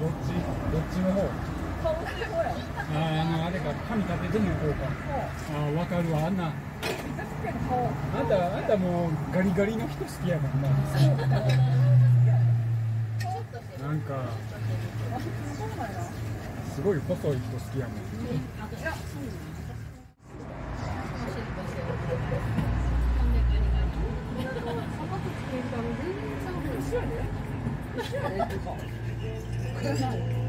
どっち？どっちの方？顔の方やああのあれか髪立てての方か。ああ分かるわあんな。あんたあんたもうガリガリの人好きやもんな。なんかすごい細い人好きやもん。い。クヨさん。